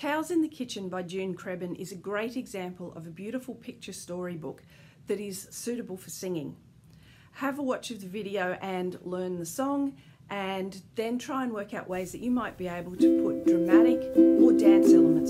Cows in the Kitchen by June Crebbin is a great example of a beautiful picture storybook that is suitable for singing. Have a watch of the video and learn the song and then try and work out ways that you might be able to put dramatic or dance elements